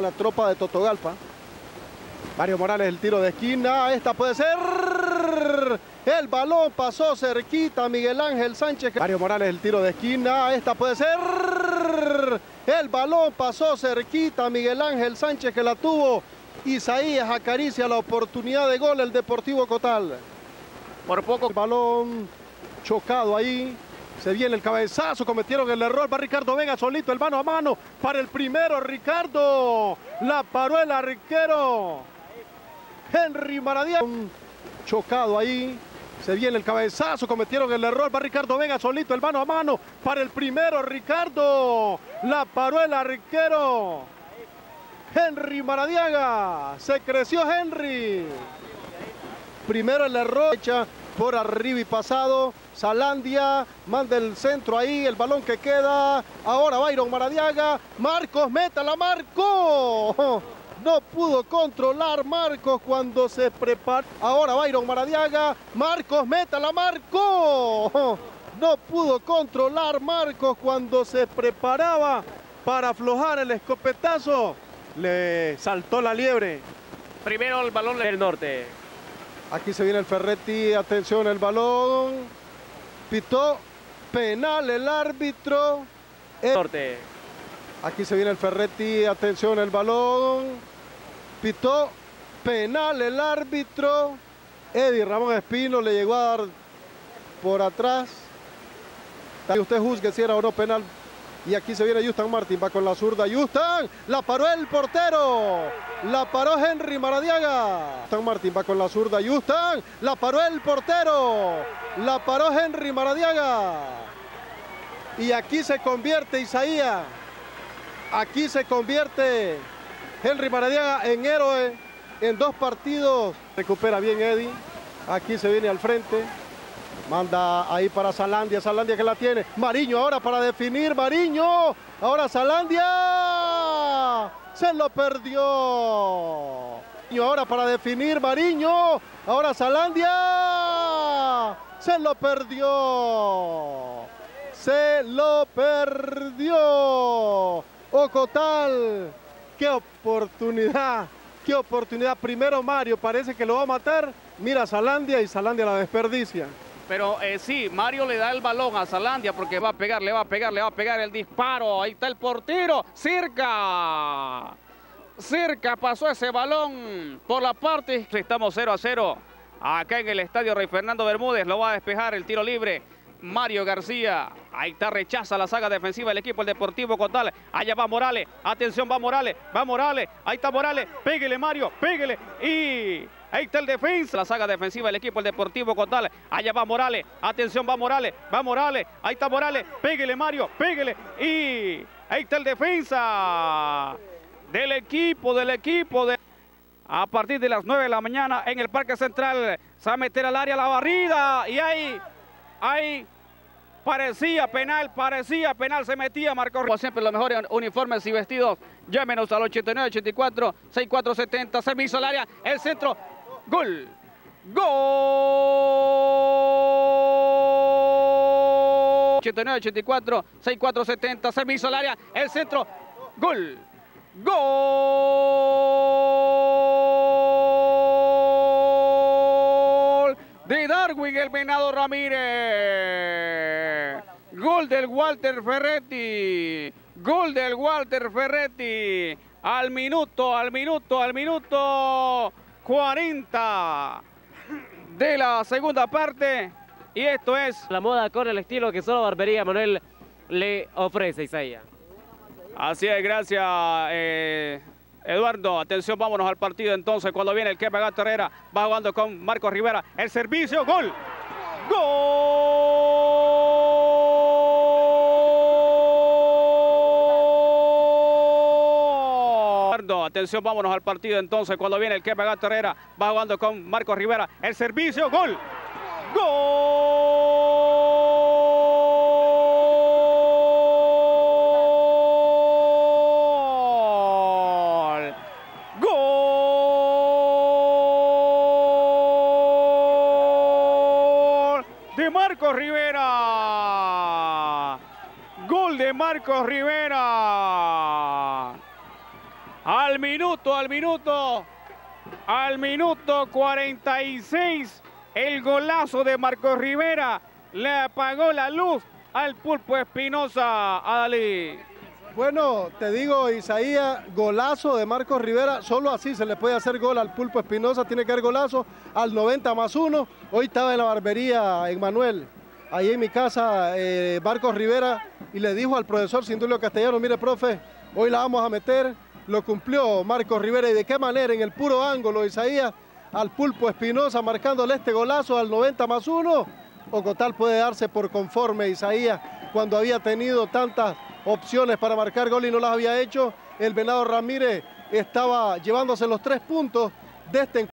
a la tropa de Totogalpa. Mario Morales el tiro de esquina, esta puede ser. El balón pasó cerquita Miguel Ángel Sánchez. Mario Morales el tiro de esquina, esta puede ser. El balón pasó cerquita Miguel Ángel Sánchez que la tuvo. Isaías acaricia la oportunidad de gol el Deportivo Cotal. Por poco. El balón chocado ahí. Se viene el cabezazo, cometieron el error. Va Ricardo Vega solito, el mano a mano para el primero. Ricardo la paró el arquero. Henry Maradiaga. Chocado ahí. Se viene el cabezazo, cometieron el error. Va Ricardo Vega solito, el mano a mano para el primero. Ricardo la paró el arquero. Henry Maradiaga. Se creció Henry. Primero el error. Por arriba y pasado. Salandia manda el centro ahí, el balón que queda. Ahora Byron Maradiaga. Marcos, métala, Marcos. No pudo controlar Marcos cuando se prepara. Ahora Byron Maradiaga. Marcos, métala, Marcos. No pudo controlar Marcos cuando se preparaba para aflojar el escopetazo. Le saltó la liebre. Primero el balón del norte. Aquí se viene el Ferretti, atención el balón. Pitó penal el árbitro. Norte. Aquí se viene el Ferretti, atención el balón. Pitó penal el árbitro. Eddie Ramón Espino le llegó a dar por atrás. Usted juzgue si era o no penal. Y aquí se viene Justin Martín, va con la zurda. Justin, la paró el portero. La paró Henry Maradiaga. Justin Martín va con la zurda. Justin, la paró el portero. La paró Henry Maradiaga. Y aquí se convierte Isaías. Aquí se convierte Henry Maradiaga en héroe en dos partidos. Recupera bien Eddie. Aquí se viene al frente. Manda ahí para Salandia, Salandia que la tiene. Mariño ahora para definir, Mariño. Ahora Salandia. Se lo perdió. Y ahora para definir, Mariño. Ahora Salandia. Se lo perdió. Se lo perdió. Ocotal. Qué oportunidad. Qué oportunidad. Primero Mario parece que lo va a matar. Mira Salandia y Salandia la desperdicia. Pero eh, sí, Mario le da el balón a Salandia porque va a pegar, le va a pegar, le va a pegar el disparo. Ahí está el portero, cerca. Cerca pasó ese balón por la parte. Estamos 0 a 0 acá en el estadio Rey Fernando Bermúdez. Lo va a despejar el tiro libre. Mario García. Ahí está, rechaza la saga defensiva del equipo el Deportivo Cotal. Allá va Morales. Atención, va Morales. Va Morales. Ahí está Morales. Pégale, Mario. Pégale. Y Ahí está el defensa, la saga defensiva del equipo el Deportivo Cotal. Allá va Morales. Atención, va Morales. Va Morales. Ahí está Morales. Pégale, Mario. Pégale. Y ahí está el defensa del equipo, del equipo. De... A partir de las 9 de la mañana en el Parque Central se va a meter al área la barrida. Y ahí, ahí parecía penal, parecía penal, se metía Marco Como siempre los mejores uniformes y vestidos. Llámenos al 89 84 6470, servicio al área, el centro, gol. Gol. 89 84 6470, servicio al área, el centro, gol. Gol de Darwin el Venado Ramírez. Gol del Walter Ferretti. Gol del Walter Ferretti. Al minuto, al minuto, al minuto 40 de la segunda parte. Y esto es... La moda con el estilo que solo Barbería Manuel le ofrece, Isaías. Así es, gracias eh, Eduardo. Atención, vámonos al partido entonces. Cuando viene el que Gato Herrera, va jugando con Marcos Rivera. El servicio, gol. ¡Gol! Atención, vámonos al partido entonces. Cuando viene el que Gato Herrera, va jugando con Marcos Rivera. El servicio, gol. ¡Gol! ¡Gol! De Marcos Rivera. Gol de Marcos Rivera. Al minuto, al minuto, al minuto 46, el golazo de Marcos Rivera le apagó la luz al pulpo Espinosa, Adalí. Bueno, te digo, Isaías, golazo de Marcos Rivera, solo así se le puede hacer gol al Pulpo Espinosa, tiene que haber golazo al 90 más 1. Hoy estaba en la barbería en Manuel, ahí en mi casa, eh, Marcos Rivera, y le dijo al profesor Sindulio Castellano, mire, profe, hoy la vamos a meter, lo cumplió Marcos Rivera, y de qué manera, en el puro ángulo, Isaías, al Pulpo Espinosa, marcándole este golazo al 90 más 1. Ocotal puede darse por conforme, Isaías, cuando había tenido tantas opciones para marcar gol y no las había hecho. El Venado Ramírez estaba llevándose los tres puntos de este encuentro.